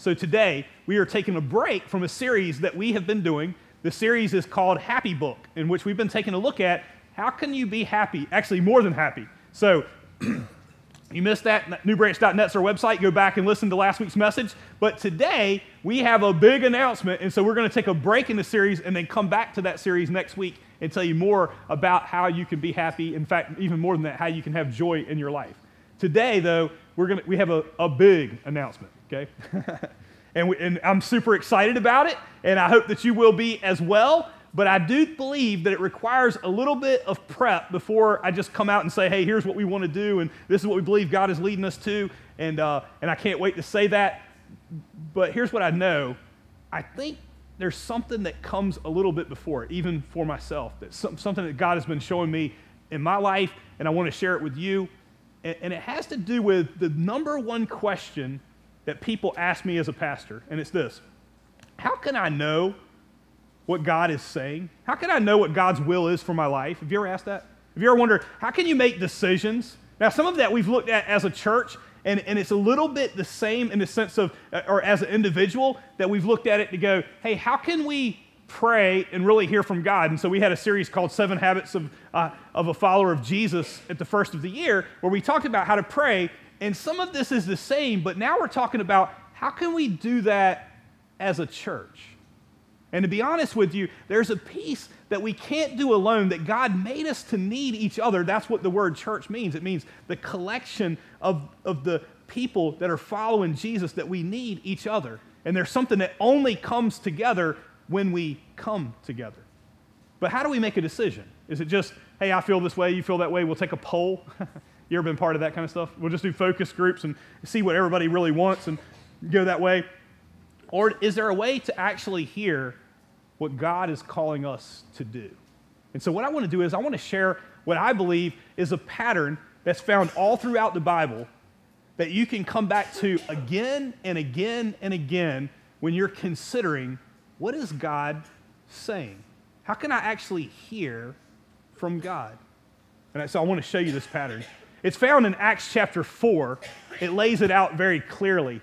So today, we are taking a break from a series that we have been doing. The series is called Happy Book, in which we've been taking a look at how can you be happy, actually more than happy. So you missed that, newbranch.net's our website. Go back and listen to last week's message. But today, we have a big announcement, and so we're going to take a break in the series and then come back to that series next week and tell you more about how you can be happy. In fact, even more than that, how you can have joy in your life. Today, though, we're gonna, we have a, a big announcement, okay? and, we, and I'm super excited about it, and I hope that you will be as well. But I do believe that it requires a little bit of prep before I just come out and say, hey, here's what we want to do, and this is what we believe God is leading us to. And, uh, and I can't wait to say that. But here's what I know I think there's something that comes a little bit before even for myself. That's something that God has been showing me in my life, and I want to share it with you. And, and it has to do with the number one question that people ask me as a pastor, and it's this How can I know what God is saying? How can I know what God's will is for my life? Have you ever asked that? Have you ever wondered, how can you make decisions? Now, some of that we've looked at as a church, and, and it's a little bit the same in the sense of, uh, or as an individual, that we've looked at it to go, hey, how can we pray and really hear from God? And so we had a series called Seven Habits of, uh, of a Follower of Jesus at the first of the year, where we talked about how to pray. And some of this is the same, but now we're talking about how can we do that as a church? And to be honest with you, there's a piece that we can't do alone that God made us to need each other. That's what the word church means. It means the collection of, of the people that are following Jesus that we need each other. And there's something that only comes together when we come together. But how do we make a decision? Is it just, hey, I feel this way, you feel that way, we'll take a poll? you ever been part of that kind of stuff? We'll just do focus groups and see what everybody really wants and go that way. Or is there a way to actually hear what God is calling us to do? And so, what I want to do is, I want to share what I believe is a pattern that's found all throughout the Bible that you can come back to again and again and again when you're considering what is God saying? How can I actually hear from God? And so I want to show you this pattern. It's found in Acts chapter 4. It lays it out very clearly.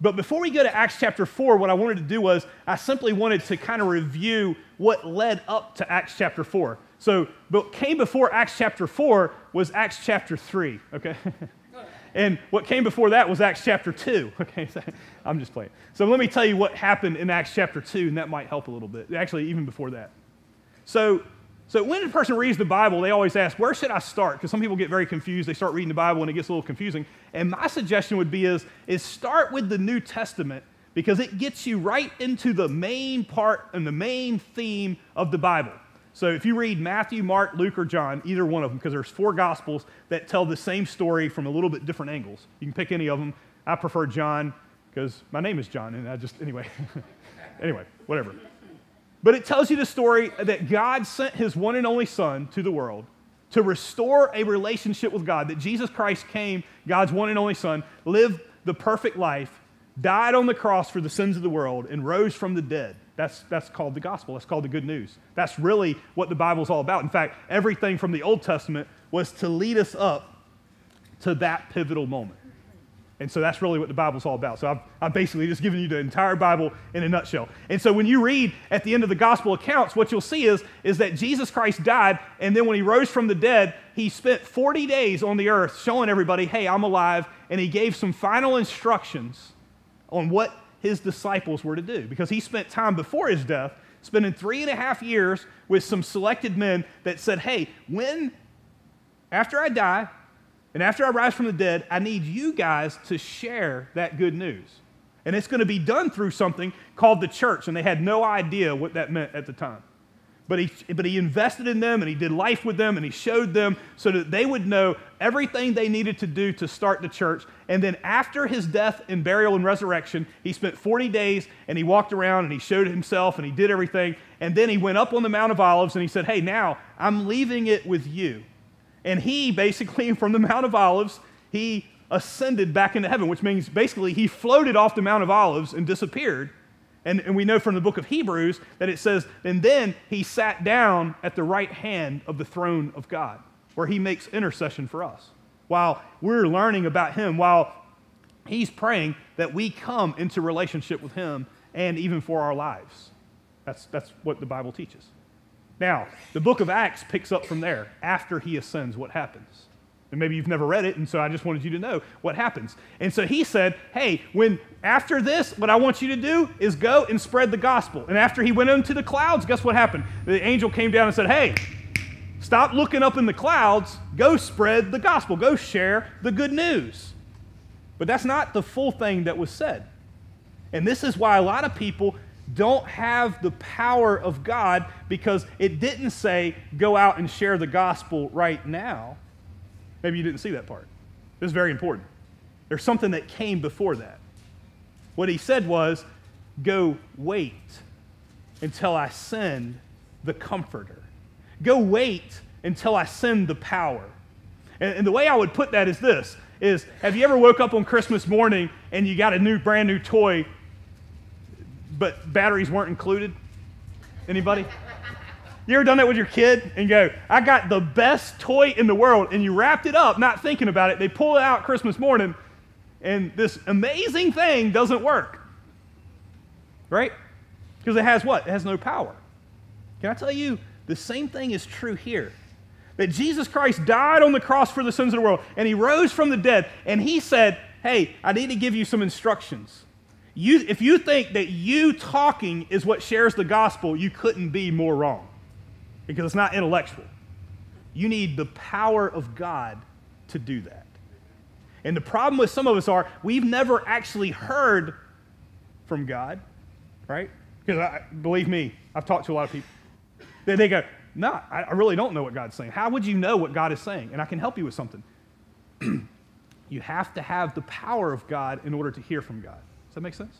But before we go to Acts chapter 4, what I wanted to do was I simply wanted to kind of review what led up to Acts chapter 4. So, what came before Acts chapter 4 was Acts chapter 3, okay? and what came before that was Acts chapter 2, okay? So, I'm just playing. So, let me tell you what happened in Acts chapter 2, and that might help a little bit. Actually, even before that. So, so when a person reads the Bible, they always ask, where should I start? Because some people get very confused. They start reading the Bible and it gets a little confusing. And my suggestion would be is, is start with the New Testament because it gets you right into the main part and the main theme of the Bible. So if you read Matthew, Mark, Luke, or John, either one of them, because there's four gospels that tell the same story from a little bit different angles. You can pick any of them. I prefer John because my name is John, and I just, anyway. anyway, whatever. But it tells you the story that God sent his one and only Son to the world to restore a relationship with God, that Jesus Christ came, God's one and only Son, lived the perfect life, died on the cross for the sins of the world, and rose from the dead. That's, that's called the gospel. That's called the good news. That's really what the Bible's all about. In fact, everything from the Old Testament was to lead us up to that pivotal moment. And so that's really what the Bible's all about. So I've, I've, basically just given you the entire Bible in a nutshell. And so when you read at the end of the gospel accounts, what you'll see is, is that Jesus Christ died, and then when he rose from the dead, he spent 40 days on the earth showing everybody, hey, I'm alive, and he gave some final instructions on what his disciples were to do. Because he spent time before his death spending three and a half years with some selected men that said, hey, when, after I die, and after I rise from the dead, I need you guys to share that good news. And it's going to be done through something called the church. And they had no idea what that meant at the time. But he, but he invested in them and he did life with them and he showed them so that they would know everything they needed to do to start the church. And then after his death and burial and resurrection, he spent 40 days and he walked around and he showed himself and he did everything. And then he went up on the Mount of Olives and he said, Hey, now I'm leaving it with you. And he basically, from the Mount of Olives, he ascended back into heaven, which means basically he floated off the Mount of Olives and disappeared. And, and we know from the book of Hebrews that it says, and then he sat down at the right hand of the throne of God, where he makes intercession for us. While we're learning about him, while He's praying that we come into relationship with Him and even for our lives. That's, that's what the Bible teaches. Now, the book of Acts picks up from there. After he ascends, what happens? And maybe you've never read it, and so I just wanted you to know what happens. And so he said, Hey, when after this, what I want you to do is go and spread the gospel. And after he went into the clouds, guess what happened? The angel came down and said, Hey, stop looking up in the clouds, go spread the gospel, go share the good news. But that's not the full thing that was said. And this is why a lot of people don't have the power of God because it didn't say go out and share the gospel right now. Maybe you didn't see that part. This is very important. There's something that came before that. What he said was go wait until I send the comforter. Go wait until I send the power. And, and the way I would put that is this is have you ever woke up on Christmas morning and you got a new brand new toy but batteries weren't included? Anybody? You ever done that with your kid and go, I got the best toy in the world, and you wrapped it up, not thinking about it. They pull it out Christmas morning, and this amazing thing doesn't work. Right? Because it has what? It has no power. Can I tell you, the same thing is true here. That Jesus Christ died on the cross for the sins of the world, and he rose from the dead, and he said, Hey, I need to give you some instructions. You, if you think that you talking is what shares the gospel, you couldn't be more wrong because it's not intellectual. You need the power of God to do that. And the problem with some of us are we've never actually heard from God, right? Because I, believe me, I've talked to a lot of people. They, they go, no, I, I really don't know what God's saying. How would you know what God is saying? And I can help you with something. you have to have the power of God in order to hear from God. Does that make sense?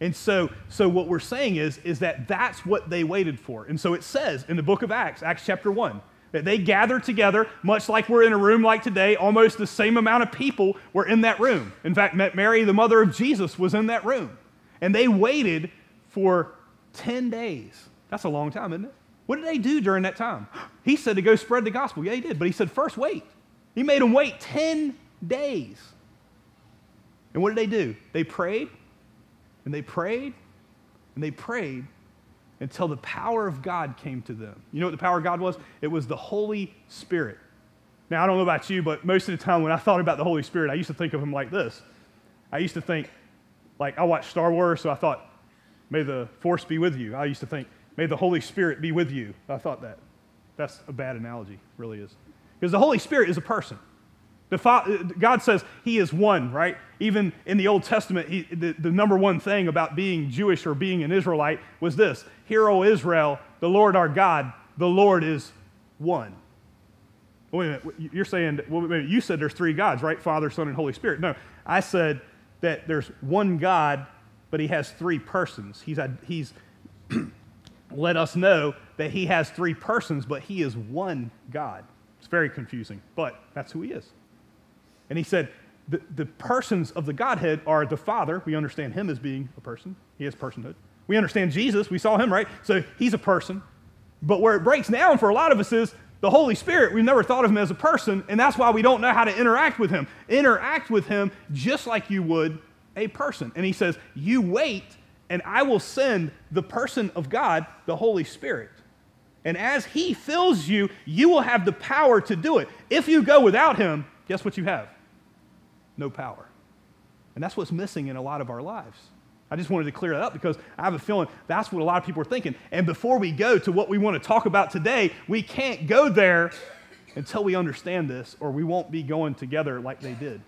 And so, so what we're saying is, is that that's what they waited for. And so it says in the book of Acts, Acts chapter 1, that they gathered together, much like we're in a room like today, almost the same amount of people were in that room. In fact, Mary, the mother of Jesus, was in that room. And they waited for 10 days. That's a long time, isn't it? What did they do during that time? He said to go spread the gospel. Yeah, he did. But he said, first wait. He made them wait 10 days. And what did they do? They prayed, and they prayed, and they prayed until the power of God came to them. You know what the power of God was? It was the Holy Spirit. Now, I don't know about you, but most of the time when I thought about the Holy Spirit, I used to think of him like this. I used to think, like, I watched Star Wars, so I thought, may the force be with you. I used to think, may the Holy Spirit be with you. I thought that. That's a bad analogy, really is. Because the Holy Spirit is a person. The, God says He is one, right? Even in the Old Testament, he, the, the number one thing about being Jewish or being an Israelite was this Hear, O Israel, the Lord our God, the Lord is one. Wait a minute, you're saying, well, you said there's three gods, right? Father, Son, and Holy Spirit. No, I said that there's one God, but He has three persons. He's, he's let us know that He has three persons, but He is one God. It's very confusing, but that's who He is. And he said, the, the persons of the Godhead are the Father. We understand him as being a person, he has personhood. We understand Jesus. We saw him, right? So he's a person. But where it breaks down for a lot of us is the Holy Spirit. We've never thought of him as a person, and that's why we don't know how to interact with him. Interact with him just like you would a person. And he says, You wait, and I will send the person of God, the Holy Spirit. And as he fills you, you will have the power to do it. If you go without him, guess what you have? No power. And that's what's missing in a lot of our lives. I just wanted to clear that up because I have a feeling that's what a lot of people are thinking. And before we go to what we want to talk about today, we can't go there until we understand this, or we won't be going together like they did.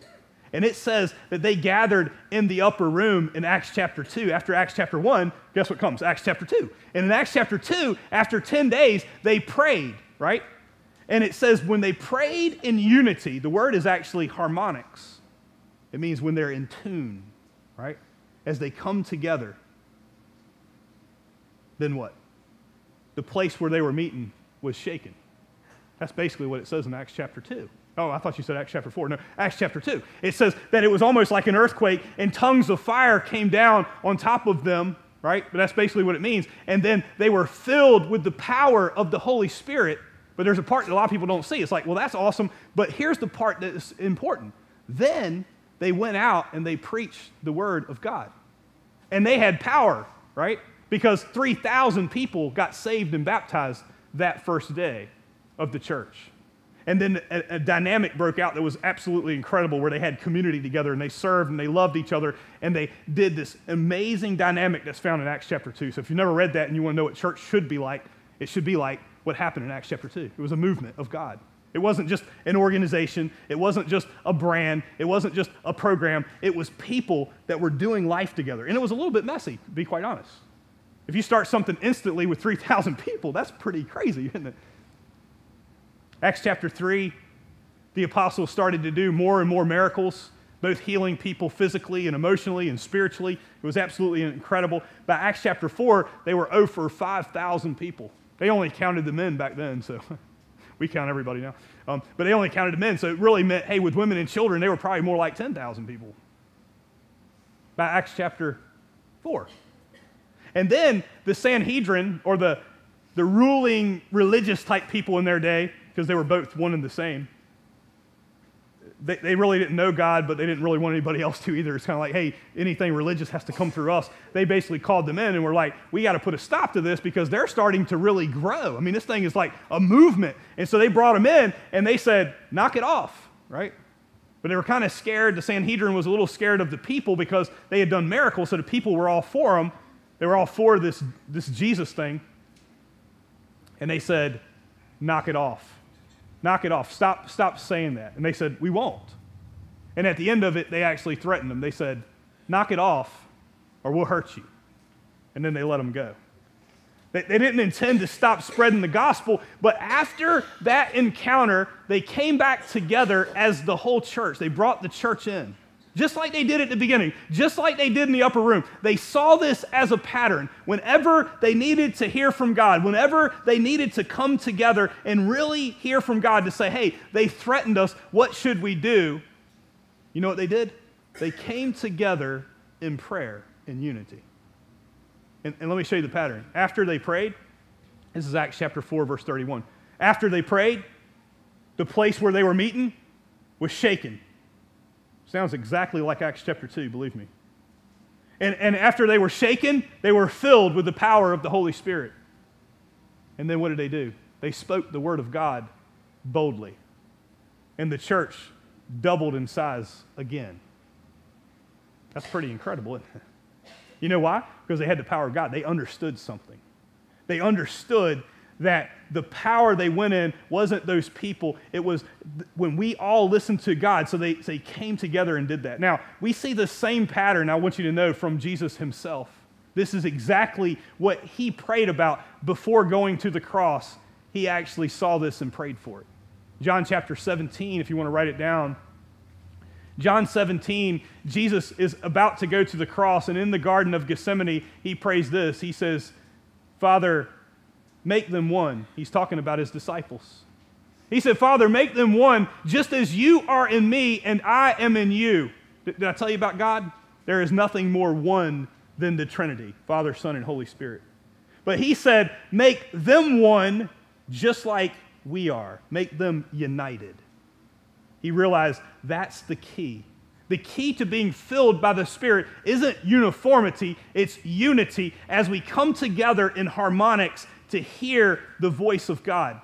And it says that they gathered in the upper room in Acts chapter 2. After Acts chapter 1, guess what comes? Acts chapter 2. And in Acts chapter 2, after 10 days, they prayed, right? And it says when they prayed in unity, the word is actually harmonics. It means when they're in tune, right? As they come together, then what? The place where they were meeting was shaken. That's basically what it says in Acts chapter 2. Oh, I thought you said Acts chapter 4. No, Acts chapter 2. It says that it was almost like an earthquake and tongues of fire came down on top of them, right? But that's basically what it means. And then they were filled with the power of the Holy Spirit. But there's a part that a lot of people don't see. It's like, well, that's awesome. But here's the part that's important. Then they went out and they preached the word of God. And they had power, right? Because 3,000 people got saved and baptized that first day of the church. And then a, a, dynamic broke out that was absolutely incredible where they had community together and they served and they loved each other and they did this amazing dynamic that's found in Acts chapter 2. So if you've never read that and you want to know what church should be like, it should be like what happened in Acts chapter 2. It was a movement of God. It wasn't just an organization, it wasn't just a brand, it wasn't just a program. It was people that were doing life together. And it was a little bit messy, to be quite honest. If you start something instantly with 3,000 people, that's pretty crazy, isn't it? Acts chapter 3, the apostles started to do more and more miracles, both healing people physically and emotionally and spiritually. It was absolutely incredible. By Acts chapter 4, they were over 5,000 people. They only counted the men back then, so we count everybody now. Um, but they only counted men, so it really meant, hey, with women and children, they were probably more like 10,000 people. By Acts chapter 4. And then the Sanhedrin, or the, the ruling religious type people in their day, because they were both one and the same. They, they really didn't know God, but they didn't really want anybody else to either. It's kind of like, hey, anything religious has to come through us. They basically called them in and were like, we got to put a stop to this because they're starting to really grow. I mean, this thing is like a movement. And so they brought them in and they said, knock it off, right? But they were kind of scared. The Sanhedrin was a little scared of the people because they had done miracles, so the people were all for them. They were all for this, this Jesus thing. And they said, knock it off. Knock it off. Stop, stop saying that. And they said, We won't. And at the end of it, they actually threatened them. They said, Knock it off or we'll hurt you. And then they let them go. They, they didn't intend to stop spreading the gospel, but after that encounter, they came back together as the whole church. They brought the church in just like they did at the beginning, just like they did in the upper room. They saw this as a pattern. Whenever they needed to hear from God, whenever they needed to come together and really hear from God to say, hey, they threatened us, what should we do? You know what they did? They came together in prayer in unity. And, and let me show you the pattern. After they prayed, this is Acts chapter 4, verse 31. After they prayed, the place where they were meeting was shaken Sounds exactly like Acts chapter 2, believe me. And, and after they were shaken, they were filled with the power of the Holy Spirit. And then what did they do? They spoke the word of God boldly. And the church doubled in size again. That's pretty incredible, isn't it? You know why? Because they had the power of God. They understood something. They understood that the power they went in wasn't those people. It was when we all listened to God. So they, so they came together and did that. Now, we see the same pattern, I want you to know, from Jesus himself. This is exactly what he prayed about before going to the cross. He actually saw this and prayed for it. John chapter 17, if you want to write it down. John 17, Jesus is about to go to the cross, and in the Garden of Gethsemane, he prays this. He says, Father, make them one. He's talking about his disciples. He said, Father, make them one just as you are in me and I am in you. Did, I tell you about God? There is nothing more one than the Trinity Father, Son, and Holy Spirit. But he said, make them one just like we are, make them united. He realized that's the key. The key to being filled by the Spirit isn't uniformity, it's unity as we come together in harmonics to hear the voice of God.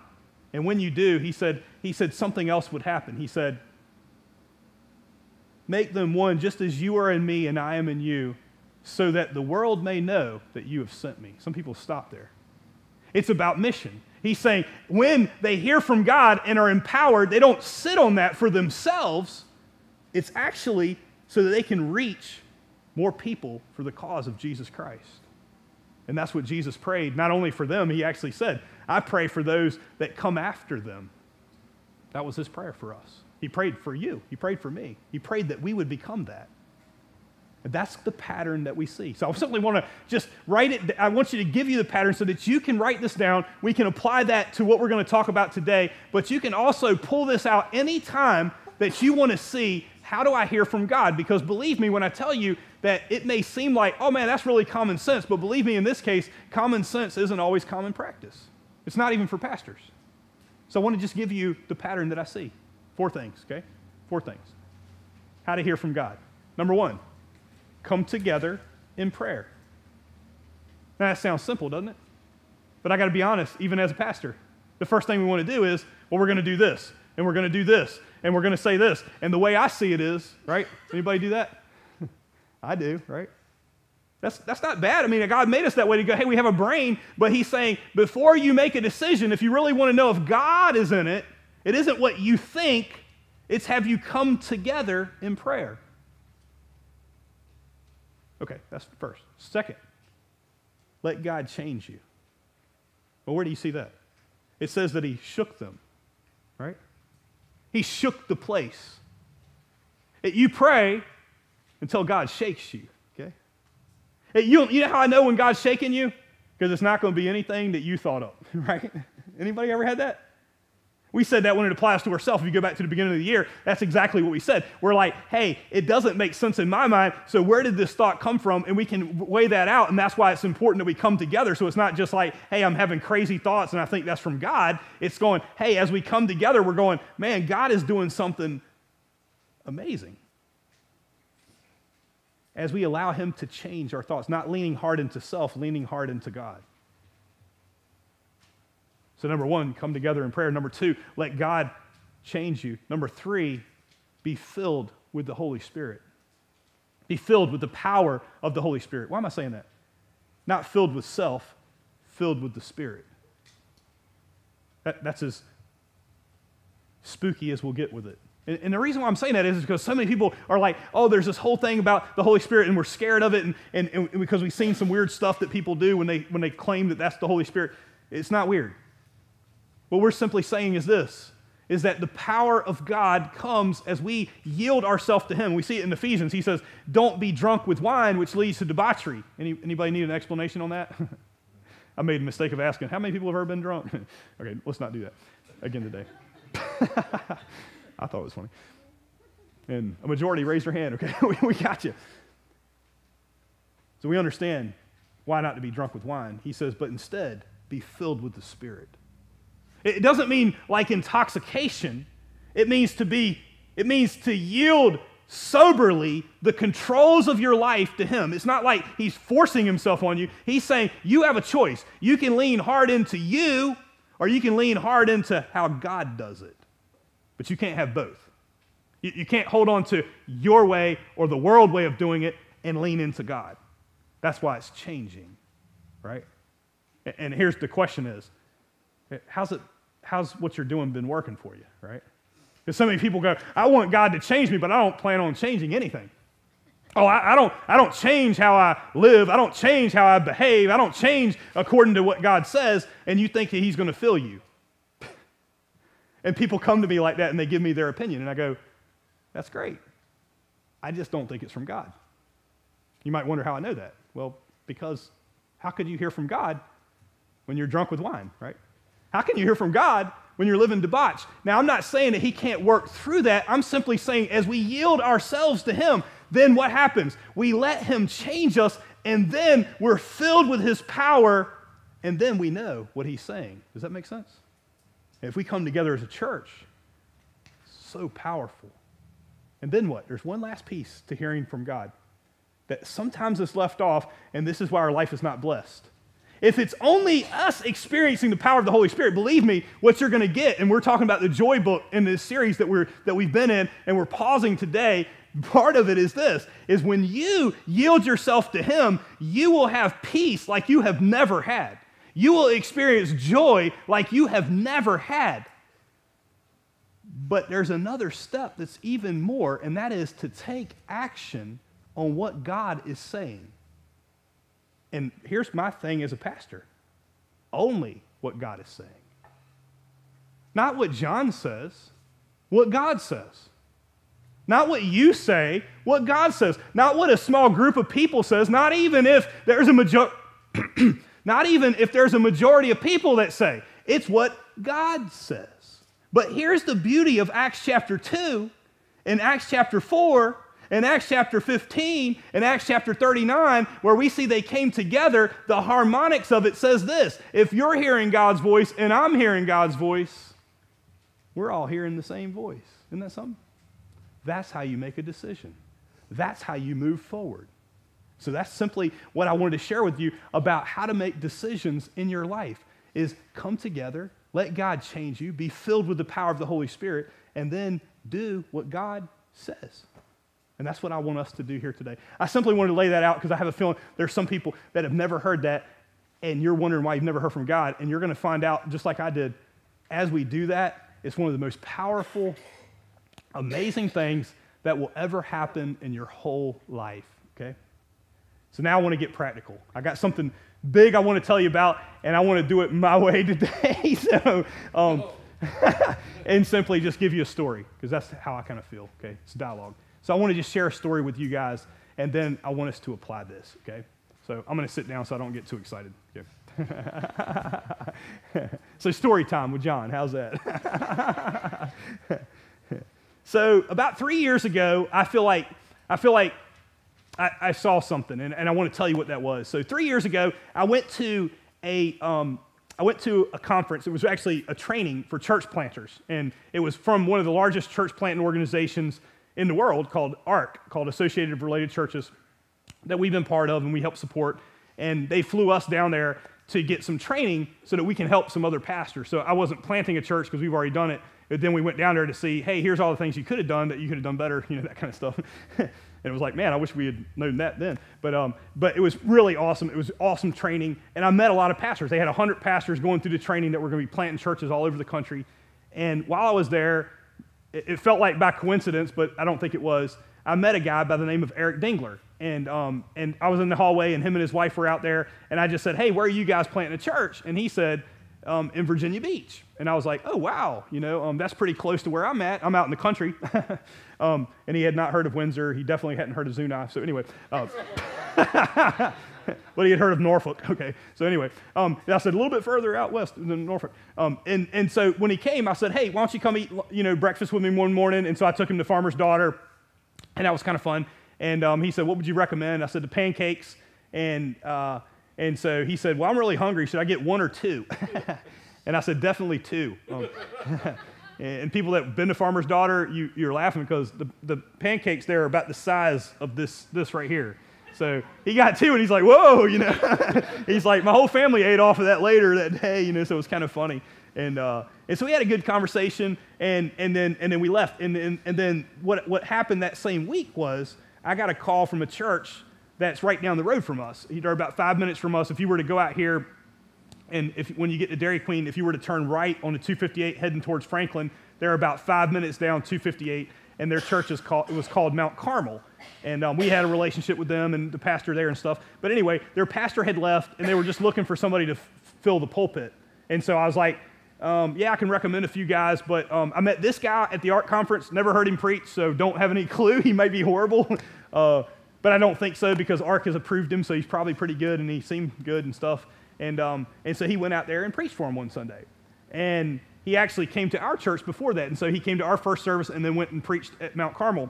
And when you do, he said, he said something else would happen. He said, Make them one just as you are in me and I am in you, so that the world may know that you have sent me. Some people stop there. It's about mission. He's saying when they hear from God and are empowered, they don't sit on that for themselves. It's actually so that they can reach more people for the cause of Jesus Christ. And that's what Jesus prayed, not only for them, he actually said, I pray for those that come after them. That was his prayer for us. He prayed for you, he prayed for me. He prayed that we would become that. And that's the pattern that we see. So I simply want to just write it. I want you to give you the pattern so that you can write this down. We can apply that to what we're going to talk about today, but you can also pull this out anytime that you want to see how do I hear from God? Because believe me when I tell you that it may seem like, oh man, that's really common sense, but believe me in this case, common sense isn't always common practice. It's not even for pastors. So I want to just give you the pattern that I see. Four things, okay? Four things. how to hear from God. Number one, come together in prayer. Now, that sounds simple, doesn't it? But I got to be honest, even as a pastor, the first thing we want to do is, well, we're going to do this, and we're going to do this, and we're going to say this. And the way I see it is, right? Anybody do that? I do, right? That's, that's not bad. I mean, God made us that way to go, hey, we have a brain, but He's saying, before you make a decision, if you really want to know if God is in it, it isn't what you think, it's have you come together in prayer. Okay, that's first. Second, let God change you. Well, where do you see that? It says that He shook them? He shook the place. You pray until God shakes you. You, you know how I know when God's shaking you? Because it's not going to be anything that you thought of, right? Anybody ever had that? We said that when it applies to ourselves. If you go back to the beginning of the year, that's exactly what we said. We're like, hey, it doesn't make sense in my mind, so where did this thought come from? And we can weigh that out, and that's why it's important that we come together. So it's not just like, hey, I'm having crazy thoughts and I think that's from God. It's going, hey, as we come together, we're going, man, God is doing something amazing as we allow Him to change our thoughts, not leaning hard into self, leaning hard into God. So, number one, come together in prayer. Number two, let God change you. Number three, be filled with the Holy Spirit. Be filled with the power of the Holy Spirit. Why am I saying that? Not filled with self, filled with the Spirit. That, that's as spooky as we'll get with it. And, and the reason why I'm saying that is because so many people are like, oh, there's this whole thing about the Holy Spirit, and we're scared of it, and, and, and because we've seen some weird stuff that people do when they, when they claim that that's the Holy Spirit. It's not weird. What we're simply saying is this is that the power of God comes as we yield ourselves to Him. We see it in Ephesians. He says, Don't be drunk with wine, which leads to debauchery. Any, anybody need an explanation on that? I made a mistake of asking, How many people have ever been drunk? okay, let's not do that again today. I thought it was funny. And a majority raised their hand. Okay, we, we got you. So we understand why not to be drunk with wine. He says, but instead, be filled with the Spirit. It doesn't mean like intoxication. It means to be, it means to yield soberly the controls of your life to Him. It's not like He's forcing Himself on you. He's saying, you have a choice. You can lean hard into you, or you can lean hard into how God does it. But you can't have both. You, you can't hold on to your way or the world way of doing it and lean into God. That's why it's changing, right? And here's the question is, how's it, how's what you're doing been working for you, right? Because so many people go, I want God to change me, but I don't plan on changing anything. Oh, I, I, don't, I don't change how I live. I don't change how I behave. I don't change according to what God says, and you think that He's going to fill you. And people come to me like that and they give me their opinion. And I go, that's great. I just don't think it's from God. You might wonder how I know that. Well, because how could you hear from God when you're drunk with wine, right? How can you hear from God when you're living debauch? Now, I'm not saying that He can't work through that. I'm simply saying as we yield ourselves to Him, then what happens? We let Him change us, and then we're filled with His power, and then we know what He's saying. Does that make sense? if we come together as a church, so powerful. And then what? There's one last piece to hearing from God that sometimes is left off, and this is why our life is not blessed. If it's only us experiencing the power of the Holy Spirit, believe me, what you're going to get, and we're talking about the joy book in this series that, we're, that we've been in, and we're pausing today, part of it is this, is when you yield yourself to Him, you will have peace like you have never had you will experience joy like you have never had. But there's another step that's even more, and that is to take action on what God is saying. And here's my thing as a pastor only what God is saying. Not what John says, what God says. Not what you say, what God says. Not what a small group of people says, not even if there's a majority. Not even if there's a majority of people that say. It's what God says. But here's the beauty of Acts chapter 2 and Acts chapter 4 and Acts chapter 15 and Acts chapter 39, where we see they came together, the harmonics of it says this if you're hearing God's voice and I'm hearing God's voice, we're all hearing the same voice. Isn't that something? That's how you make a decision. That's how you move forward. So that's simply what I wanted to share with you about how to make decisions in your life is come together, let God change you, be filled with the power of the Holy Spirit, and then do what God says. And that's what I want us to do here today. I simply wanted to lay that out because I have a feeling there's some people that have never heard that, and you're wondering why you've never heard from God, and you're going to find out, just like I did, as we do that, it's one of the most powerful, amazing things that will ever happen in your whole life, okay? So now I want to get practical. I got something big I want to tell you about, and I want to do it my way today. so, um, and simply just give you a story, because that's how I kind of feel, okay? It's dialogue. So I want to just share a story with you guys, and then I want us to apply this, okay? So I'm going to sit down so I don't get too excited. Okay? so story time with John. How's that? so about three years ago, I feel like I feel like I, I saw something, and, and, I want to tell you what that was. So three years ago, I went to a um, I went to a conference. It was actually a training for church planters, and it was from one of the largest church planting organizations in the world called ARC, called Associated Related Churches, that we've been part of and we help support. And they flew us down there to get some training so that we can help some other pastors. So I wasn't planting a church because we've already done it. But then we went down there to see, hey, here's all the things you could have done that you could have done better, you know, that kind of stuff. and it was like, man, I wish we had known that then. But, um, but it was really awesome. It was awesome training. And I met a lot of pastors. They had 100 pastors going through the training that were going to be planting churches all over the country. And while I was there, it, felt like by coincidence, but I don't think it was. I met a guy by the name of Eric Dingler. And, um, and I was in the hallway, and him and his wife were out there. And I just said, Hey, where are you guys planting a church? And he said, um, In Virginia Beach. And I was like, Oh, wow. You know, um, that's pretty close to where I'm at. I'm out in the country. Um, and he had not heard of Windsor. He definitely hadn't heard of Zuni. So, anyway. Uh, but he had heard of Norfolk. Okay. So anyway, um, I said a little bit further out west than Norfolk. Um, and, and so when he came, I said, hey, why don't you come eat, you know, breakfast with me one morning? And so I took him to Farmer's Daughter, and that was kind of fun. And um, he said, What would you recommend? I said, The pancakes. And, uh, and so he said, Well, I'm really hungry. Should I get one or two? and I said, Definitely two. Um, and people that have been to Farmer's Daughter, you, you're laughing because the, the pancakes there are about the size of this, this right here. So he got two, and he's like, whoa, you know. he's like, my whole family ate off of that later that day, you know, so it was kind of funny. And, uh, and so we had a good conversation, and, and, then, and then we left. And, and, and then what, what happened that same week was I got a call from a church that's right down the road from us. They're about five minutes from us. If you were to go out here, and if, when you get to Dairy Queen, if you were to turn right on the 258 heading towards Franklin, they're about five minutes down 258, and their church is called, it was called Mount Carmel. And um, we had a relationship with them and the pastor there and stuff. But anyway, their pastor had left, and they were just looking for somebody to f- fill the pulpit. And so I was like, um, yeah, I can recommend a few guys, but um, I met this guy at the ARC conference, never heard him preach, so don't have any clue. He may be horrible, uh, but I don't think so because ARC has approved him, so he's probably pretty good and he seemed good and stuff. And, um, and so he went out there and preached for him one Sunday. And he actually came to our church before that, and so he came to our first service and then went and preached at Mount Carmel.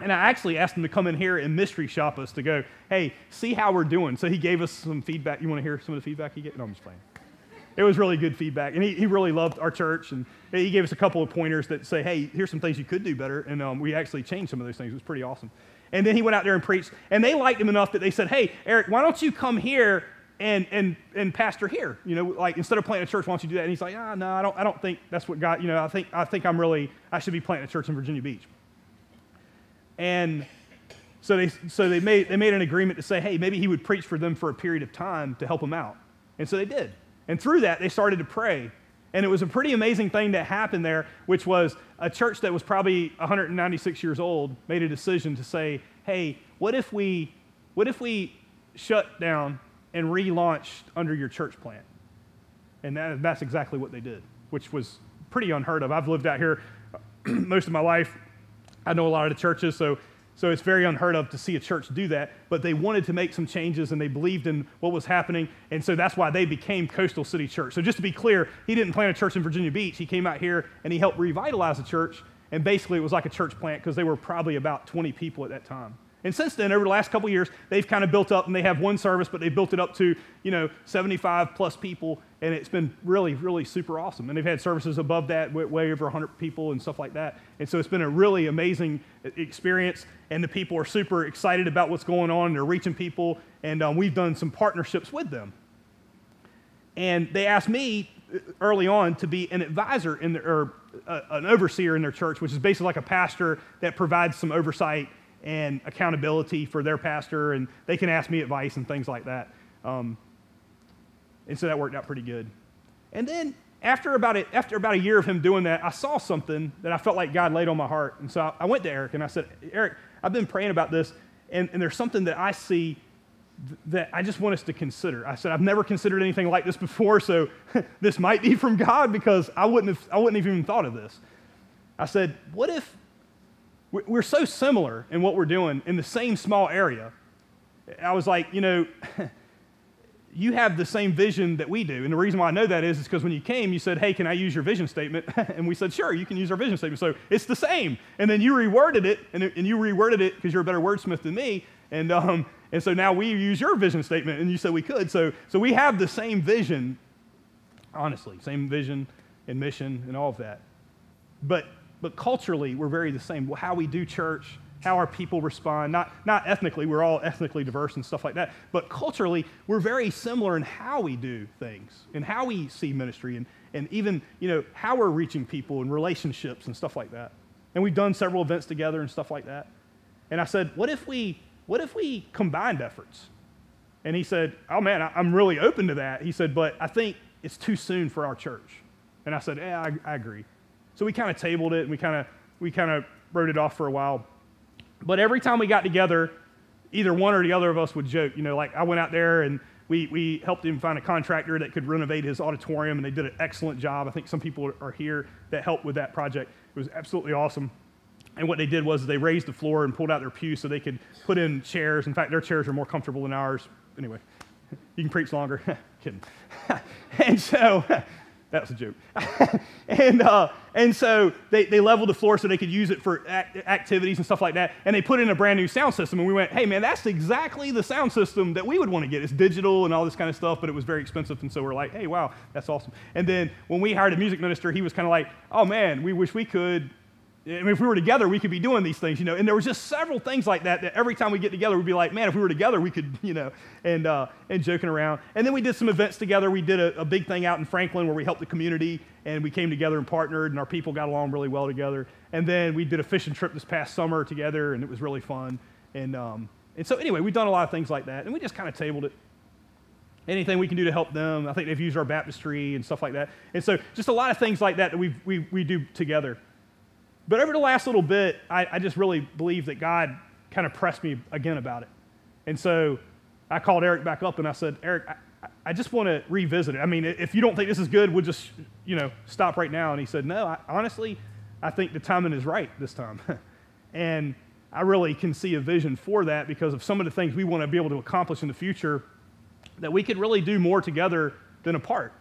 And I actually asked him to come in here and mystery shop us to go, hey, see how we're doing. So he gave us some feedback. You want to hear some of the feedback he gave? No, I'm just playing it was really good feedback. And he, he really loved our church. And he gave us a couple of pointers that say, hey, here's some things you could do better. And um, we actually changed some of those things. It was pretty awesome. And then he went out there and preached. And they liked him enough that they said, hey, Eric, why don't you come here and, and, and pastor here? You know, like instead of planting a church, why don't you do that? And he's like, ah, no, I don't, I don't think that's what God, you know, I think, I think I'm really, I should be planting a church in Virginia Beach. And so they, so they, made, they made an agreement to say, hey, maybe he would preach for them for a period of time to help them out. And so they did. And through that, they started to pray. And it was a pretty amazing thing that happened there, which was a church that was probably 196 years old made a decision to say, hey, what if we, what if we shut down and relaunched under your church plant? And that, that's exactly what they did, which was pretty unheard of. I've lived out here most of my life. I know a lot of the churches, so so it's very unheard of to see a church do that, but they wanted to make some changes and they believed in what was happening, and so that's why they became Coastal City Church. So just to be clear, he didn't plant a church in Virginia Beach. He came out here and he helped revitalize the church, and basically it was like a church plant because they were probably about 20 people at that time. And since then, over the last couple years, they've kind of built up and they have one service, but they've built it up to, you know, 75 plus people. And it's been really, really super awesome. And they've had services above that, way over 100 people and stuff like that. And so it's been a really amazing experience. And the people are super excited about what's going on. And they're reaching people. And um, we've done some partnerships with them. And they asked me uh, early on to be an advisor in their, or uh, an overseer in their church, which is basically like a pastor that provides some oversight and accountability for their pastor, and they can ask me advice and things like that. Um, and so that worked out pretty good. And then after about, a, after about a year of him doing that, I saw something that I felt like God laid on my heart. And so I, I went to Eric and I said, Eric, I've been praying about this, and, and there's something that I see that I just want us to consider. I said, I've never considered anything like this before, so this might be from God because I wouldn't have, I wouldn't have even thought of this. I said, what if we're so similar in what we're doing in the same small area? I was like, you know, you have the same vision that we do. And the reason why I know that is, is because when you came, you said, hey, can I use your vision statement? and we said, sure, you can use our vision statement. So it's the same. And then you reworded it, and, and you reworded it because you're a better wordsmith than me. And, um, and so now we use your vision statement, and you said we could. So, so we have the same vision, honestly, same vision and mission and all of that. But, but culturally, we're very the same. How we do church, how our people respond, not, not ethnically, we're all ethnically diverse and stuff like that, but culturally, we're very similar in how we do things and how we see ministry and, and even, you know, how we're reaching people and relationships and stuff like that. And we've done several events together and stuff like that. And I said, what if we what if we combined efforts? And he said, Oh man, I'm really open to that. He said, But I think it's too soon for our church. And I said, Yeah, I, I agree. So we kind of tabled it and we kind of we kind of wrote it off for a while. But every time we got together, either one or the other of us would joke. You know, like I went out there and we, we helped him find a contractor that could renovate his auditorium, and they did an excellent job. I think some people are here that helped with that project. It was absolutely awesome. And what they did was they raised the floor and pulled out their pews so they could put in chairs. In fact, their chairs are more comfortable than ours. Anyway, you can preach longer. Kidding. and so, that was a joke. and, uh, and so they, they leveled the floor so they could use it for act- activities and stuff like that. And they put in a brand new sound system. And we went, hey, man, that's exactly the sound system that we would want to get. It's digital and all this kind of stuff, but it was very expensive. And so we're like, hey, wow, that's awesome. And then when we hired a music minister, he was kind of like, oh, man, we wish we could I mean, if we were together, we could be doing these things, you know. And there was just several things like that that every time we get together, we'd be like, man, if we were together, we could, you know, and, uh, and joking around. And then we did some events together. We did a, a, big thing out in Franklin where we helped the community and we came together and partnered and our people got along really well together. And then we did a fishing trip this past summer together and it was really fun. And, um, and so, anyway, we've done a lot of things like that. And we just kind of tabled it anything we can do to help them. I think they've used our baptistry and stuff like that. And so just a lot of things like that that we we, we do together. But over the last little bit, I, I just really believe that God kind of pressed me again about it. And so I called Eric back up and I said, Eric, I, I just want to revisit it. I mean, if you don't think this is good, we'll just, you know, stop right now. And he said, no, I, honestly, I think the timing is right this time. and I really can see a vision for that because of some of the things we want to be able to accomplish in the future that we could really do more together than apart.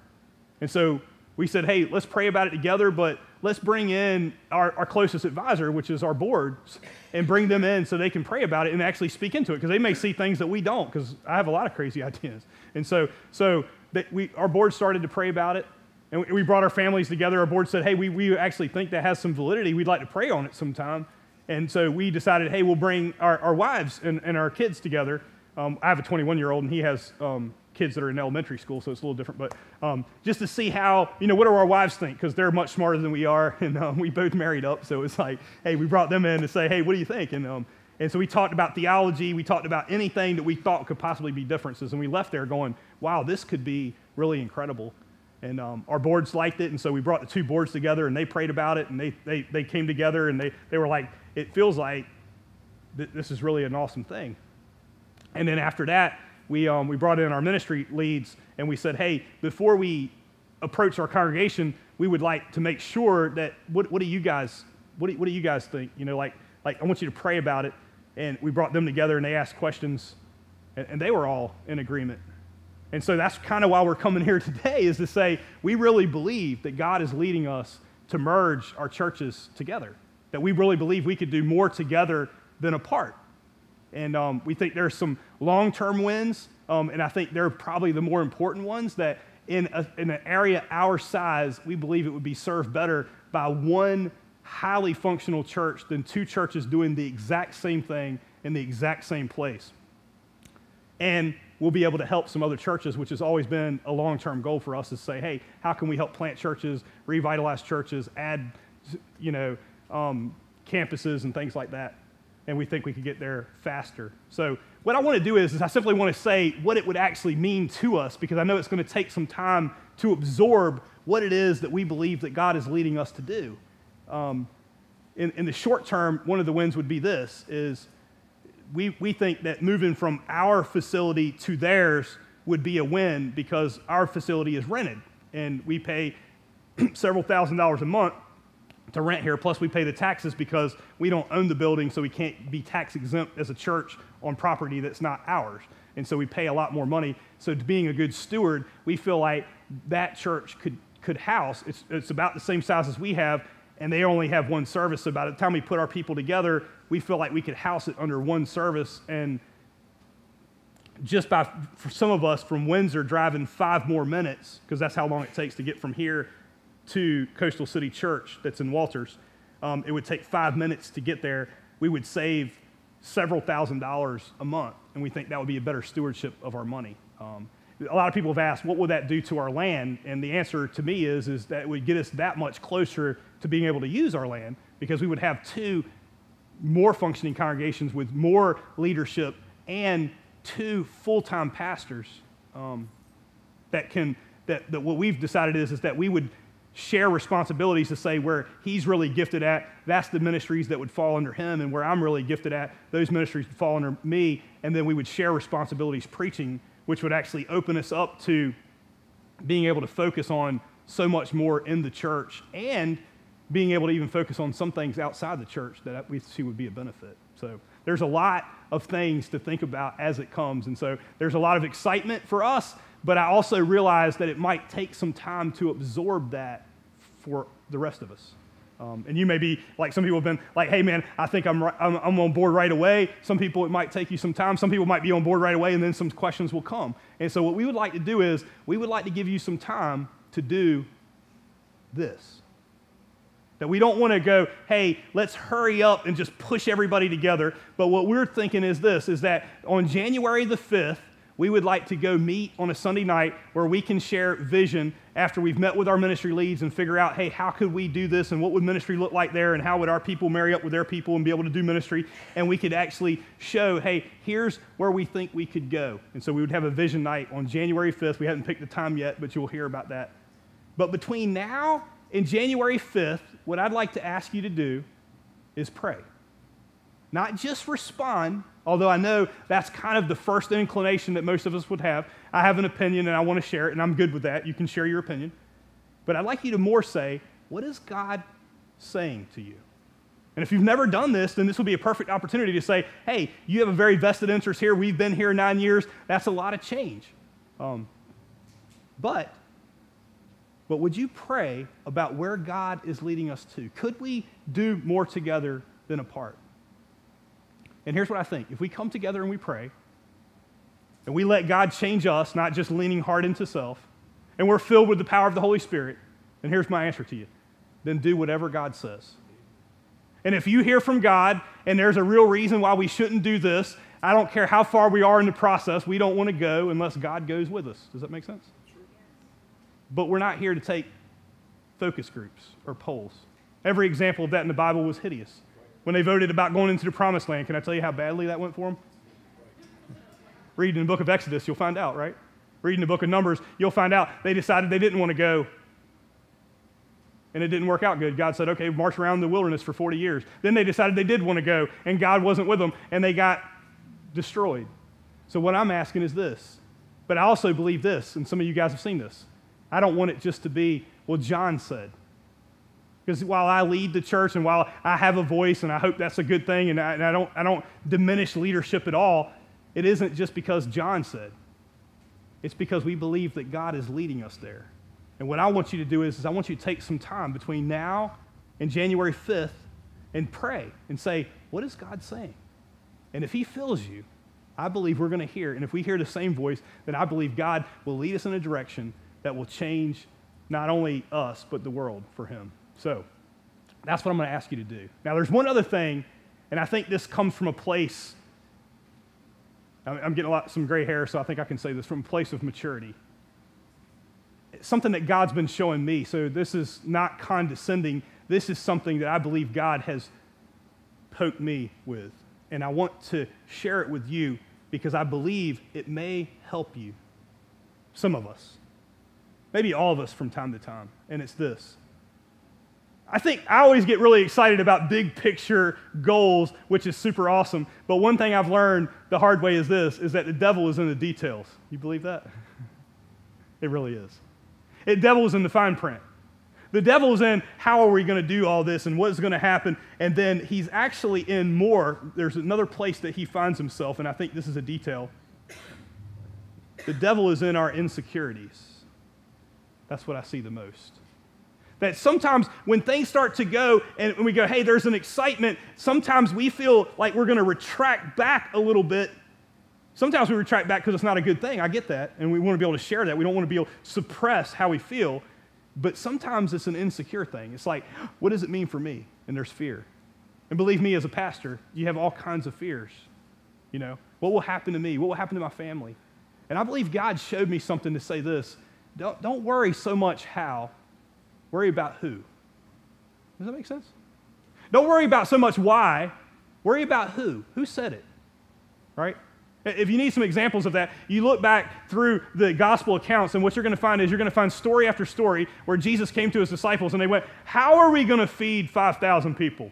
And so we said, hey, let's pray about it together, but let's bring in our, our closest advisor, which is our boards, and bring them in so they can pray about it and actually speak into it because they may see things that we don't because I have a lot of crazy ideas. And so, so that we, our board started to pray about it. And we brought our families together. Our board said, hey, we, we actually think that has some validity. We'd like to pray on it sometime. And so we decided, hey, we'll bring our, our wives and, and our kids together. Um, I have a 21 year old, and he has um, kids that are in elementary school, so it's a little different. But um, just to see how, you know, what do our wives think? Because they're much smarter than we are, and um, we both married up. So it's like, hey, we brought them in to say, hey, what do you think? And, um, and so we talked about theology. We talked about anything that we thought could possibly be differences. And we left there going, wow, this could be really incredible. And um, our boards liked it, and so we brought the two boards together, and they prayed about it, and they, they, they came together, and they, they were like, it feels like th- this is really an awesome thing. And then after that, we, um, we brought in our ministry leads and we said, hey, before we approach our congregation, we would like to make sure that what, what do you guys what do, what do you guys think? You know, like like I want you to pray about it. And we brought them together and they asked questions, and, and they were all in agreement. And so that's kind of why we're coming here today is to say we really believe that God is leading us to merge our churches together. That we really believe we could do more together than apart. And um, we think there's some long term wins, um, and I think they're probably the more important ones that in, a, in an area our size, we believe it would be served better by one highly functional church than two churches doing the exact same thing in the exact same place. And we'll be able to help some other churches, which has always been a long term goal for us is say, hey, how can we help plant churches, revitalize churches, add, you know, um, campuses and things like that. And we think we could get there faster. So, what I want to do is, is I simply want to say what it would actually mean to us because I know it's going to take some time to absorb what it is that we believe that God is leading us to do. Um, in, in the short term, one of the wins would be this is we, we think that moving from our facility to theirs would be a win because our facility is rented and we pay several thousand dollars a month to rent here. Plus, we pay the taxes because we don't own the building, so we can't be tax exempt as a church on property that's not ours. And so we pay a lot more money. So, being a good steward, we feel like that church could, could house, it's, it's about the same size as we have, and they only have one service. So, by the time we put our people together, we feel like we could house it under one service. And just by, for some of us from Windsor, driving five more minutes, because that's how long it takes to get from here to Coastal City Church that's in Walters, um, it would take five minutes to get there. We would save several thousand dollars a month, and we think that would be a better stewardship of our money. Um, a lot of people have asked, what would that do to our land? And the answer to me is, is that it would get us that much closer to being able to use our land because we would have two more functioning congregations with more leadership and two full-time pastors um, that can that, that what we've decided is, is that we would share responsibilities to say where he's really gifted at, that's the ministries that would fall under him, and where I'm really gifted at, those ministries would fall under me, and then we would share responsibilities preaching, which would actually open us up to being able to focus on so much more in the church and being able to even focus on some things outside the church that we see would be a benefit. So there's a lot of things to think about as it comes. And so there's a lot of excitement for us but I also realize that it might take some time to absorb that for the rest of us. Um, and you may be like some people have been like, hey man, I think I'm, I'm, I'm on board right away. Some people, it might take you some time. Some people might be on board right away, and then some questions will come. And so, what we would like to do is, we would like to give you some time to do this. That we don't want to go, hey, let's hurry up and just push everybody together. But what we're thinking is this is that on January the 5th, we would like to go meet on a Sunday night where we can share vision after we've met with our ministry leads and figure out, hey, how could we do this and what would ministry look like there and how would our people marry up with their people and be able to do ministry? And we could actually show, hey, here's where we think we could go. And so we would have a vision night on January 5th. We haven't picked the time yet, but you'll hear about that. But between now and January 5th, what I'd like to ask you to do is pray. Not just respond, although I know that's kind of the first inclination that most of us would have. I have an opinion and I want to share it, and I'm good with that. You can share your opinion. But I'd like you to more say, what is God saying to you? And if you've never done this, then this will be a perfect opportunity to say, hey, you have a very vested interest here. We've been here nine years. That's a lot of change. Um, but, but would you pray about where God is leading us to? Could we do more together than apart? And here's what I think if we come together and we pray, and we let God change us, not just leaning hard into self, and we're filled with the power of the Holy Spirit, and here's my answer to you then do whatever God says. And if you hear from God and there's a real reason why we shouldn't do this, I don't care how far we are in the process, we don't want to go unless God goes with us. Does that make sense? But we're not here to take focus groups or polls. Every example of that in the Bible was hideous when they voted about going into the promised land. Can I tell you how badly that went for them? Read in the book of Exodus, you'll find out, right? Read in the book of Numbers, you'll find out they decided they didn't want to go. And it didn't work out good. God said, okay, march around the wilderness for 40 years. Then they decided they did want to go, and God wasn't with them, and they got destroyed. So, what I'm asking is this, but I also believe this, and some of you guys have seen this. I don't want it just to be, well, John said. Because while I lead the church and while I have a voice and I hope that's a good thing and I, and I, don't, I don't diminish leadership at all, it isn't just because John said. It's because we believe that God is leading us there. And what I want you to do is, is I want you to take some time between now and January 5th and pray and say, what is God saying? And if he fills you, I believe we're going to hear. And if we hear the same voice, then I believe God will lead us in a direction that will change not only us, but the world for him. So that's what I'm going to ask you to do. Now, there's one other thing, and I think this comes from a place. I'm getting a lot, some gray hair, so I think I can say this from a place of maturity. It's something that God's been showing me. So this is not condescending. This is something that I believe God has poked me with. And I want to share it with you because I believe it may help you. Some of us. Maybe all of us from time to time. And it's this. I think I always get really excited about big picture goals, which is super awesome. But one thing I've learned the hard way is this is that the devil is in the details. You believe that? It really is. The devil is in the fine print. The devil is in how are we going to do all this and what is going to happen. And then he's actually in more. There's another place that he finds himself, and I think this is a detail. The devil is in our insecurities. That's what I see the most. That sometimes when things start to go and we go, hey, there's an excitement, sometimes we feel like we're going to retract back a little bit. Sometimes we retract back because it's not a good thing. I get that. And we want to be able to share that. We don't want to be able to suppress how we feel. But sometimes it's an insecure thing. It's like, what does it mean for me? And there's fear. And believe me, as a pastor, you have all kinds of fears. You know, what will happen to me? What will happen to my family? And I believe God showed me something to say this. Don't, don't worry so much how, worry about who. Does that make sense? Don't worry about so much why, worry about who. Who said it? Right? If you need some examples of that, you look back through the gospel accounts, and what you're going to find is you're going to find story after story where Jesus came to his disciples and they went, How are we going to feed 5,000 people?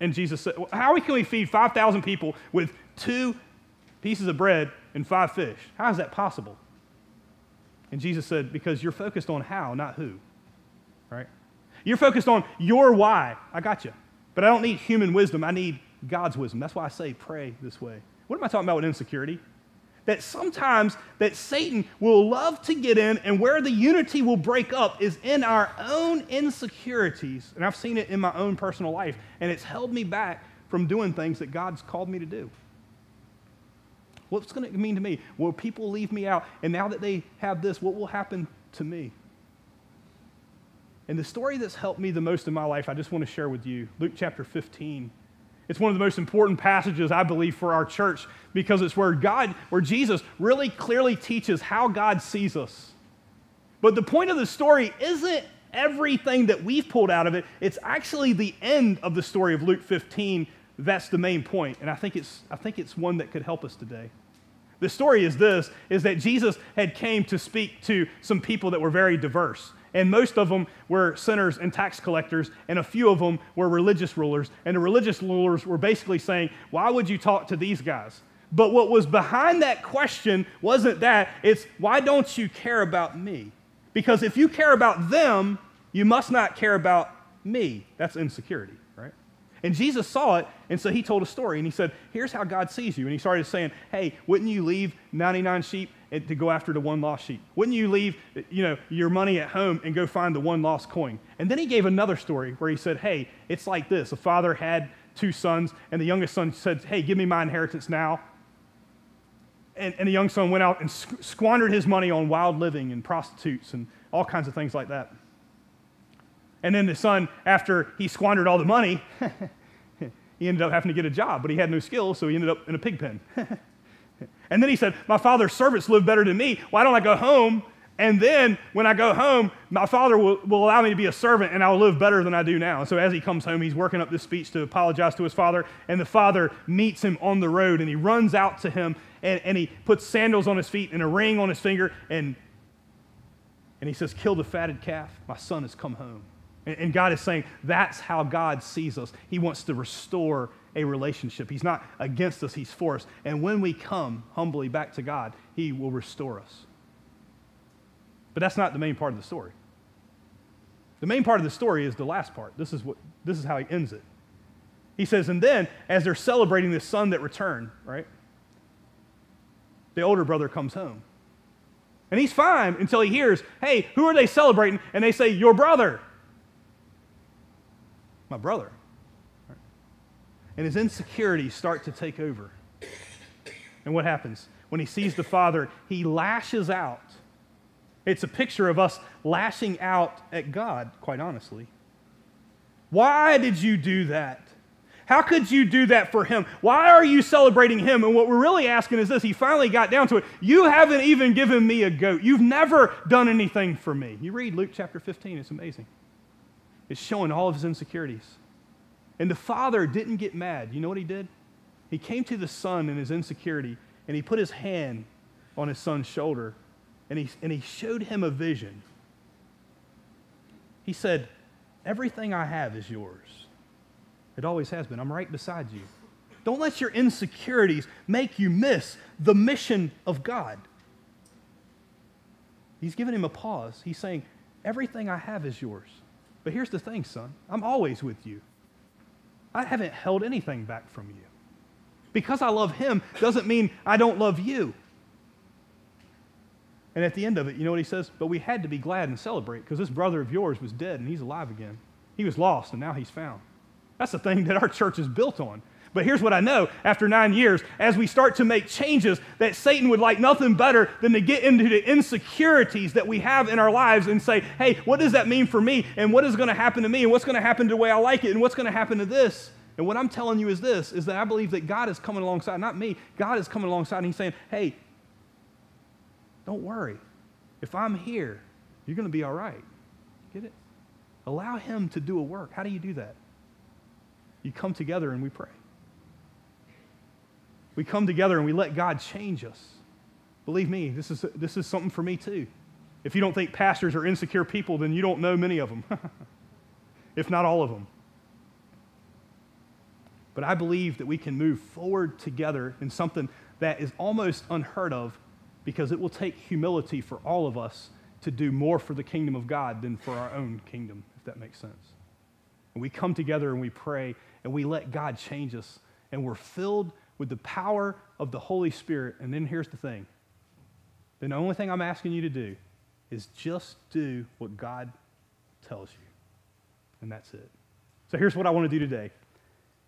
And Jesus said, How can we feed 5,000 people with two pieces of bread and five fish? How is that possible? And Jesus said, Because you're focused on how, not who. Right? You're focused on your why. I got you. But I don't need human wisdom. I need God's wisdom. That's why I say pray this way. What am I talking about with insecurity? That sometimes that Satan will love to get in and where the unity will break up is in our own insecurities. And I've seen it in my own personal life. And it's held me back from doing things that God's called me to do. What's going to mean to me? Will people leave me out? And now that they have this, what will happen to me? And the story that's helped me the most in my life, I just want to share with you Luke chapter 15. It's one of the most important passages, I believe, for our church because it's where God, where Jesus really clearly teaches how God sees us. But the point of the story isn't everything that we've pulled out of it, it's actually the end of the story of Luke 15. That's the main point, and I think it's, I think it's one that could help us today. The story is this is that Jesus had came to speak to some people that were very diverse. And most of them were sinners and tax collectors, and a few of them were religious rulers. And the religious rulers were basically saying, Why would you talk to these guys? But what was behind that question wasn't that, it's why don't you care about me? Because if you care about them, you must not care about me. That's insecurity. And Jesus saw it, and so he told a story. And he said, Here's how God sees you. And he started saying, Hey, wouldn't you leave 99 sheep to go after the one lost sheep? Wouldn't you leave you know, your money at home and go find the one lost coin? And then he gave another story where he said, Hey, it's like this. A father had two sons, and the youngest son said, Hey, give me my inheritance now. And, and the young son went out and squandered his money on wild living and prostitutes and all kinds of things like that. And then the son, after he squandered all the money, he ended up having to get a job, but he had no skills, so he ended up in a pig pen. and then he said, My father's servants live better than me. Why don't I go home? And then when I go home, my father will, will allow me to be a servant and I'll live better than I do now. And so as he comes home, he's working up this speech to apologize to his father. And the father meets him on the road and he runs out to him and, and he puts sandals on his feet and a ring on his finger. And, and he says, Kill the fatted calf. My son has come home. And God is saying that's how God sees us. He wants to restore a relationship. He's not against us, He's for us. And when we come humbly back to God, He will restore us. But that's not the main part of the story. The main part of the story is the last part. This is, what, this is how he ends it. He says, and then as they're celebrating this son that returned, right? The older brother comes home. And he's fine until he hears, hey, who are they celebrating? And they say, your brother my brother. and his insecurities start to take over. And what happens? When he sees the Father, he lashes out. It's a picture of us lashing out at God, quite honestly. Why did you do that? How could you do that for him? Why are you celebrating him? And what we're really asking is this he finally got down to it. You haven't even given me a goat. You've never done anything for me. You read Luke chapter 15, it's amazing. It's showing all of his insecurities. And the father didn't get mad. You know what he did? He came to the son in his insecurity and he put his hand on his son's shoulder and he, and he showed him a vision. He said, Everything I have is yours. It always has been. I'm right beside you. Don't let your insecurities make you miss the mission of God. He's giving him a pause. He's saying, Everything I have is yours. But here's the thing, son I'm always with you. I haven't held anything back from you. Because I love him doesn't mean I don't love you. And at the end of it, you know what he says? But we had to be glad and celebrate because this brother of yours was dead and he's alive again. He was lost and now he's found. That's the thing that our church is built on. But here's what I know after nine years, as we start to make changes, that Satan would like nothing better than to get into the insecurities that we have in our lives and say, hey, what does that mean for me? And what is going to happen to me? And what's going to happen to the way I like it? And what's going to happen to this? And what I'm telling you is this is that I believe that God is coming alongside, not me, God is coming alongside and He's saying, hey, don't worry. If I'm here, you're going to be all right. Get it? Allow Him to do a work. How do you do that? You come together and we pray. We come together and we let God change us. Believe me, this is, this is something for me too. If you don't think pastors are insecure people, then you don't know many of them, if not all of them. But I believe that we can move forward together in something that is almost unheard of because it will take humility for all of us to do more for the kingdom of God than for our own kingdom, if that makes sense. And we come together and we pray and we let God change us and we're filled with the power of the Holy Spirit. And then here's the thing then the only thing I'm asking you to do is just do what God tells you. And that's it. So here's what I want to do today.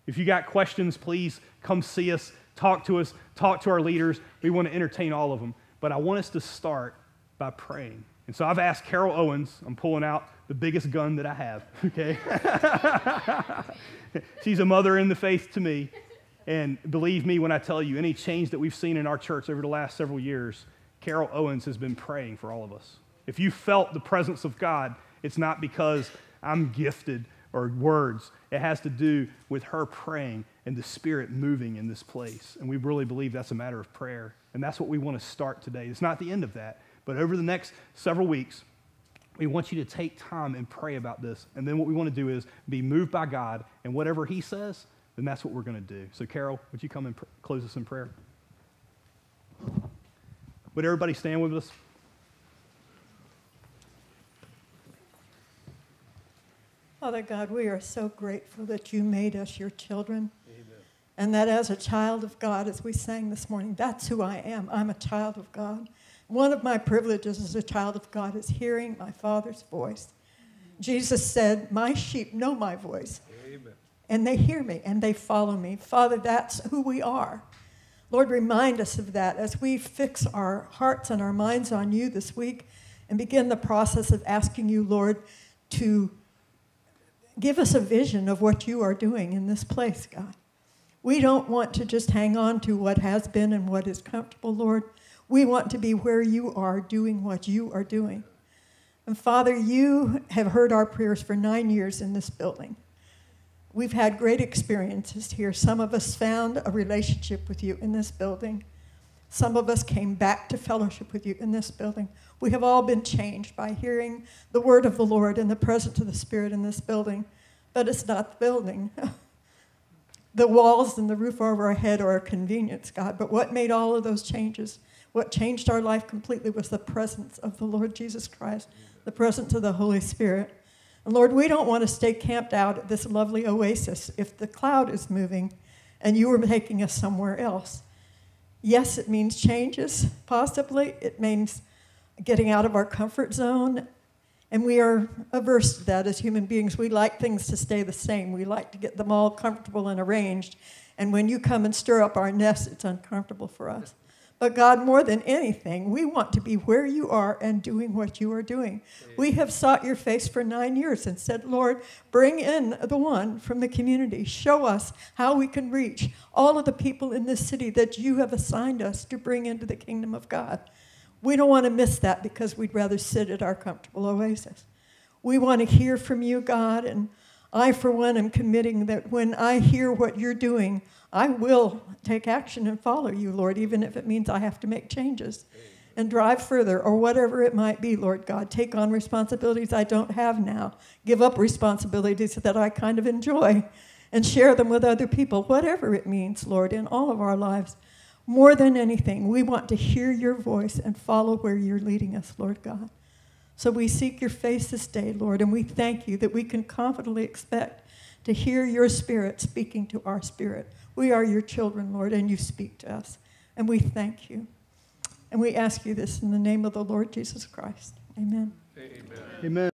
If you got questions, please come see us, talk to us, talk to our leaders. We want to entertain all of them. But I want us to start by praying. And so I've asked Carol Owens, I'm pulling out the biggest gun that I have, okay? She's a mother in the faith to me. And believe me when I tell you, any change that we've seen in our church over the last several years, Carol Owens has been praying for all of us. If you felt the presence of God, it's not because I'm gifted or words. It has to do with her praying and the Spirit moving in this place. And we really believe that's a matter of prayer. And that's what we want to start today. It's not the end of that, but over the next several weeks, we want you to take time and pray about this. And then what we want to do is be moved by God, and whatever He says, then that's what we're going to do. So, Carol, would you come and pr- close us in prayer? Would everybody stand with us? Father God, we are so grateful that you made us your children. Amen. And that as a child of God, as we sang this morning, that's who I am. I'm a child of God. One of my privileges as a child of God is hearing my Father's voice. Jesus said, My sheep know my voice. Amen. And they hear me and they follow me. Father, that's who we are. Lord, remind us of that as we fix our hearts and our minds on you this week and begin the process of asking you, Lord, to give us a vision of what you are doing in this place, God. We don't want to just hang on to what has been and what is comfortable, Lord. We want to be where you are doing what you are doing. And Father, you have heard our prayers for nine years in this building. We've had great experiences here. Some of us found a relationship with you in this building. Some of us came back to fellowship with you in this building. We have all been changed by hearing the word of the Lord and the presence of the Spirit in this building. But it's not the building. the walls and the roof over our head are a convenience, God. But what made all of those changes what changed our life completely was the presence of the Lord Jesus Christ, the presence of the Holy Spirit. And Lord, we don't want to stay camped out at this lovely oasis if the cloud is moving and you are taking us somewhere else. Yes, it means changes, possibly. It means getting out of our comfort zone And we are averse to that as human beings. We like things to stay the same. We like to get them all comfortable and arranged. And when you come and stir up our nest, it's uncomfortable for us. But God, more than anything, we want to be where you are and doing what you are doing. We have sought your face for nine years and said, Lord, bring in the one from the community. Show us how we can reach all of the people in this city that you have assigned us to bring into the kingdom of God. We don't want to miss that because we'd rather sit at our comfortable oasis. We want to hear from you, God, and I, for one, am committing that when I hear what you're doing, I will take action and follow you, Lord, even if it means I have to make changes and drive further or whatever it might be, Lord God. Take on responsibilities I don't have now. Give up responsibilities that I kind of enjoy and share them with other people, whatever it means, Lord, in all of our lives. More than anything, we want to hear your voice and follow where you're leading us, Lord God. So we seek your face this day, Lord, and we thank you that we can confidently expect to hear your spirit speaking to our spirit. We are your children, Lord, and you speak to us. And we thank you. And we ask you this in the name of the Lord Jesus Christ. Amen. Amen.